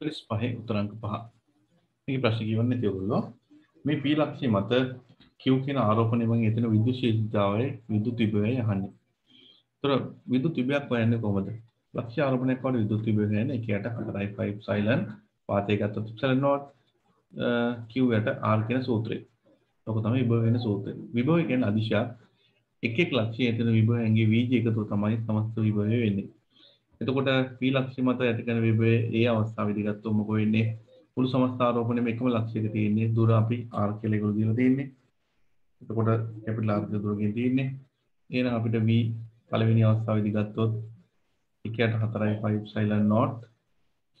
45 උත්තරංක 5. මේකේ ප්‍රශ්න කියවන්නේ නැති ඔයගොල්ලෝ. මේ P ලක්ෂ්‍ය මත Q කියන ආරෝපණය වගේ එතන විද්‍යුත් ශීතතාවයේ විද්‍යුත් විභවය යහන්නේ. ඒතර විද්‍යුත් විභවයක් හොයන්නේ කොහොමද? ලක්ෂ්‍ය ආරෝපණයක් වල විද්‍යුත් විභවය කියන්නේ 1ට 4යි 5 සයිලන් පාතේ ගත්තොත් ඉප්සලන් නෝට් Q යට R කියන සූත්‍රය. ඔක තමයි විභව වෙන සූත්‍රය. විභවය කියන්නේ අදිශයක් එක් එක් ලක්ෂ්‍ය එතන විභවයන්ගේ වීජ එකතුව තමයි සමස්ත විභවය වෙන්නේ. එතකොට P ලක්ෂ්‍ය මත ඇති කරන විභවය ඒ අවස්ථාවේදී ගත්තොත් මොකෝ වෙන්නේ? මුළු සමස්ථාරෝපණයම එකම ලක්ෂයක තියෙන්නේ දුර අපි R කියලා ඒගොල්ලෝ දීලා තියෙන්නේ. එතකොට කැපිටල් R කියලා දුරකින් තියෙන්නේ. එහෙනම් අපිට V පළවෙනි අවස්ථාවේදී ගත්තොත් 1ට 4යි 5 සයිලන් not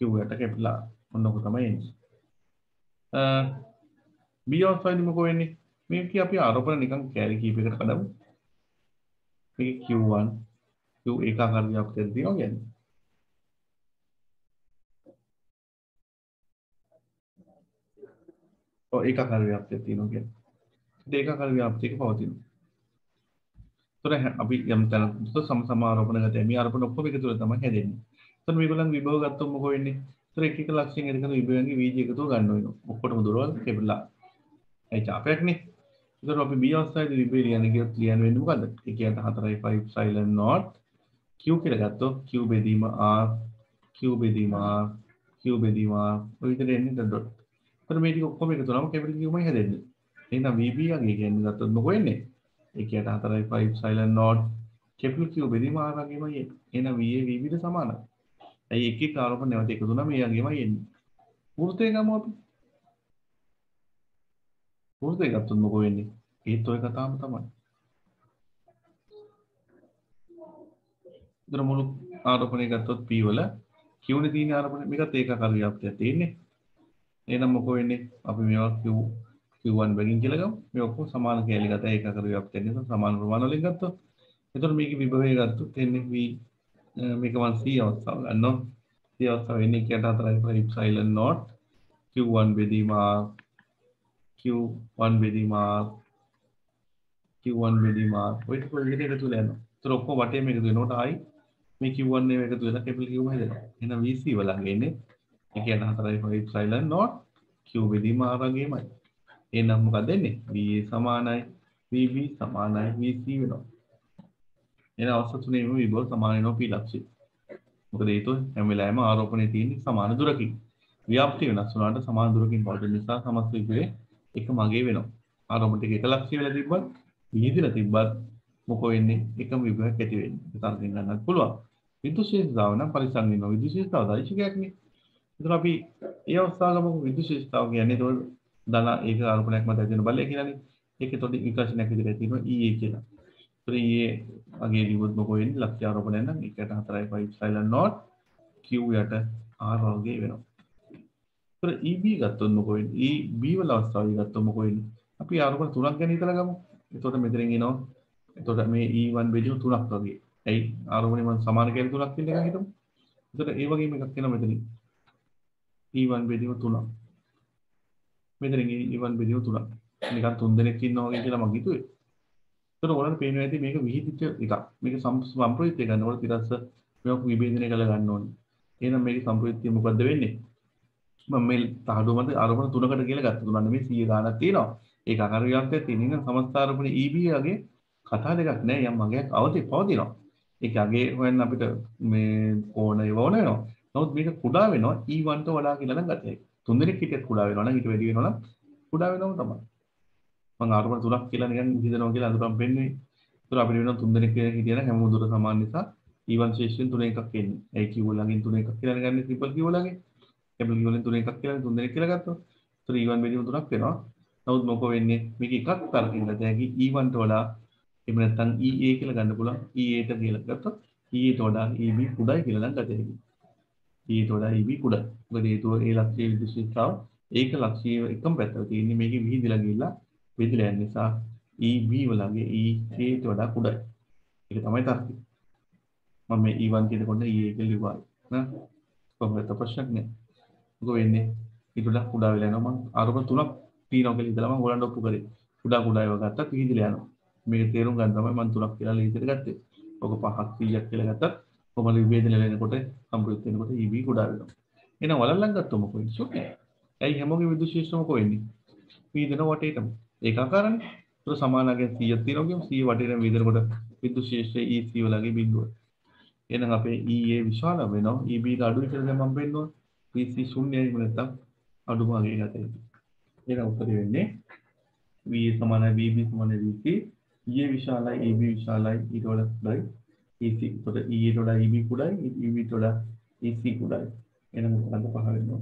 Q යට කැපිටල් R. ඔන්න ඔක තමයි එන්නේ. අ B අවස්ථාවේදී මොකෝ වෙන්නේ? මේක අපි ආරෝපණ නිකන් කැරි කීපයකට කඩමු. මේක Q1 Q ඒකාකාර ව්‍යාප්තියක් තියෙනවා කියන්නේ. ඔව් ඒකාකාර ව්‍යාප්තියක් තියෙනවා කියන්නේ. ඒක ඒකාකාර ව්‍යාප්තියක පවතිනවා. තොර අපි යම් තැනක සම සමාරෝපණ ගත මේ ආරෝපණ ඔක්කොම එකතු වෙලා තමයි හැදෙන්නේ. තොර මේගොල්ලන් විභව ගත්තොත් මොකෝ වෙන්නේ? තොර එක එක ලක්ෂණ එකට විභවයන්ගේ වීජ එකතුව ගන්න වෙනවා. ඔක්කොටම දුරවල් කෙබලා. ඒ චාපයක්නේ. ඒතර අපි B අවස්ථාවේදී විභවය ලියන්න ගියොත් ලියන්න වෙන්නේ මොකද්ද? 1ට 4යි 5 silent not Q කියලා ගත්තොත් Q බෙදීම R Q බෙදීම R Q බෙදීම R ඔය විදිහට එන්නේ ඩොට්. එතකොට මේ ටික ඔක්කොම එකතු වුණාම කැපිටල් Q මයි හැදෙන්නේ. එහෙනම් VB වගේ කියන්නේ ගත්තොත් මොකෝ වෙන්නේ? 1ට 4යි 5 silent not කැපිටල් Q බෙදීම R වගේමයි එන්නේ. එහෙනම් VA VB ට සමානයි. ඇයි එක එක ආරෝපණ නැවත එකතු වුණාම මේ වගේමයි එන්නේ. වෘත්තය ගමු අපි. වෘත්තය ගත්තොත් මොකෝ වෙන්නේ? ඒත් ඔය කතාවම තමයි. ඉතර මුළු ආරෝපණය ගත්තොත් P වල Q නේ තියෙන ආරෝපණය මේකත් ඒකාකාර ව්‍යාප්තියක් තියෙන්නේ. එහෙනම් මොකෝ වෙන්නේ? අපි මේවා Q Q1 බැගින් කියලා ගමු. මේ ඔක්කොම සමාන කැලි ගත ඒකාකාර ව්‍යාප්තියක් නිසා සමාන ප්‍රමාණ වලින් ගත්තොත්. එතකොට මේකේ විභවය ගත්තොත් එන්නේ V මේක මම C අවස්ථාව ගන්නවා. C අවස්ථාව වෙන්නේ 1 4 5 silent not Q1 බෙදීම Q1 බෙදීම Q1 බෙදීම ඔය ටික ඔය විදිහට එකතු වෙලා යනවා. ඒතර ඔක්කොම වටේම එකතු වෙනකොට ආයි මේ Q1 එක එකතු වෙලා කැපිටල් Q හැදෙනවා. එහෙනම් VC වලගේ එන්නේ 1 4 5 silent not Q බෙදීම R වගේමයි. එහෙනම් මොකක්ද එන්නේ? VA සමානයි VB සමානයි VC වෙනවා. එහෙනම් අවස්ථා තුනේම විභව සමාන වෙනවා P ලක්ෂ්‍ය. මොකද හේතුව හැම වෙලාවෙම ආරෝපණය තියෙන්නේ සමාන දුරකින්. ව්‍යාප්තිය වෙනස් වුණාට සමාන දුරකින් පවතින නිසා සමස්ත විභවයේ එක මගේ වෙනවා. ආරෝපණ ටික එක ලක්ෂ්‍ය වෙලා තිබ්බත් විහිදලා තිබ්බත් මොකෝ වෙන්නේ එකම විභවයක් ඇති වෙන්නේ. ඒක තරකින් ගන්නත් පුළුවන්. විද්‍යුත් ශේෂ්ඨතාව නම් පරිසං වෙනවා. විද්‍යුත් ශේෂ්ඨතාව දෛශිකයක් නේ. ඒතර අපි ඒ අවස්ථාවකම විද්‍යුත් ශේෂ්ඨතාව කියන්නේ ඒක ධන ඒක ආරෝපණයක් මත ඇති වෙන බලය කියලානේ. ඒකේ තොටි විකර්ෂණයක් විදිහට තියෙනවා EA කියලා. ඒතර EA වගේ ලියුවොත් මොකෝ වෙන්නේ? ලක්ෂ්‍ය ආරෝපණය නම් 1ට 4යි 5 silent not Q යට R වගේ වෙනවා. ඒතර EB ගත්තොත් මොකෝ වෙන්නේ? EB වල අවස්ථාවේ e ගත්තොත් මොකෝ වෙන්නේ? අපි ආරෝපණ තුනක් ගැන හිතලා ගමු. එතකොට මෙතනින් එනවා. එතකොට මේ E1 බෙදීම තුනක් වගේ. ඇයි ආරෝපණය මම සමාන කැලි තුනක් කියන එක හිතමු. එතකොට ඒ වගේම එකක් එනවා මෙතනින්. E1 බෙදීම තුනක්. මෙතනින් E1 බෙදීම තුනක්. නිකන් තුන් දෙනෙක් ඉන්නවා වගේ කියලා මම හිතුවේ. එතකොට ඔයාලට පේනවා ඇති මේක විහිදිච්ච එකක්. මේක සම්ප්‍රයුක්තය ගන්නකොට තිරස්ස මේක විභේදනය කරලා ගන්න ඕනේ. එහෙනම් මේකේ සම්ප්‍රයුක්තිය මොකද්ද වෙන්නේ? මම මේ තහඩුව මත ආරෝපණ තුනකට කියලා ගත්ත තුනක් නෙමෙයි 100 ගාණක් තියෙනවා. ඒක ආකාර ව්‍යාප්තියක් තියෙන නම් සමස්ත ආරෝපණ EB වගේ කතා දෙකක් නෑ යම් මගයක් අවදි පවතිනවා. ඒක අගේ හොයන්න අපිට මේ කෝණ ඒව ඕන වෙනවා. නමුත් මේක කුඩා වෙනවා E1 ට වඩා කියලා නම් ගතයි. තුන් දෙනෙක් හිටියත් කුඩා වෙනවා නම් ඊට වැඩි වෙනවා නම් කුඩා වෙනවම තමයි. මම ආරෝපණ තුනක් කියලා නිකන් හිතනවා කියලා අඳුරම් පෙන්නුවේ. ඒතර අපිට වෙනවා තුන් දෙනෙක් හිටියන හැමෝම දුර සමාන නිසා E1 ශේෂයෙන් තුන එකක් එන්නේ. ඒ Q ළඟින් තුන එකක් කියලා ගන්න ට්‍රිපල් Q ළඟින්. ට්‍රිපල් Q වලින් තුන එකක් කියලා තුන් දෙනෙක් කියලා ගත්තා. ඒතර E1 බෙදීම තුනක් වෙනවා. නමුත් මොකෝ වෙන්නේ? මේක එකක් තරකින් දැකි E1 ට වඩා එහෙම නැත්නම් EA කියලා ගන්න පුළුවන්. EA ට කියලා ගත්තොත් EA ට වඩා EB කුඩයි කියලා නම් ගත හැකියි. EA ට වඩා EB කුඩයි. මොකද හේතුව ඒ ලක්ෂ්‍ය විදිහට ඒක ලක්ෂ්‍ය එකම පැත්තට තියෙන්නේ මේකේ විහිදලා ගිහිල්ලා බෙදලා යන නිසා EB වලගේ EA ට වඩා කුඩයි. ඒක තමයි තර්කය. මම මේ E1 කියනකොට EA කියලා ලිව්වා. නේද? කොහොමද ප්‍රශ්නයක් නෑ. මොකද වෙන්නේ? ඊට වඩා කුඩා වෙලා යනවා මම ආරෝපණ තුනක් තියෙනවා කියලා ඉතලා මම ඔයගලන්ට ඔප්පු කරේ. කුඩා කුඩා ඒවා ගත්තත් විහිදලා යනවා. මේක තේරුම් ගන්න තමයි මම තුනක් කියලා ලීසියට ගත්තේ. ඔක පහක් 100ක් කියලා ගත්තත් කොහොමද විභේදනය වෙනකොට සම්පූර්ණ වෙනකොට EB කුඩා වෙනවා. එහෙනම් වලල්ලන් ගත්තොම කොහෙද ශුන්‍යයි ඇයි හැමෝගේ විදුලි ශේෂ්ත්‍රම කොහෙන්නේ? වීදෙන වටේටම. ඒකාකාරනේ ඒක සමානගෙන 100ක් තියෙනවා කියමු. 100 වටේටම වීදෙනකොට විදුලි ශේෂ්ත්‍රයේ EC වලගේ බිඳුව එහෙනම් අපේ EA විශාල වෙනවා. EB ට අඩුයි කියලා දැන් මම පෙන්නනවා. PC ශුන්‍යයි නැත්නම් අඩු භාගයේ ගත යුතුයි එහෙනම් උත්තරේ වෙන්නේ VA සමානයි VB සමානයි VC EA විශාලයි EB විශාලයි ඊට වඩා කුඩායි EC එතකොට EA ට වඩා EB කුඩායි EB ට වඩා EC කුඩායි. එහෙනම් මොකක්ද පහ වෙන්නේ?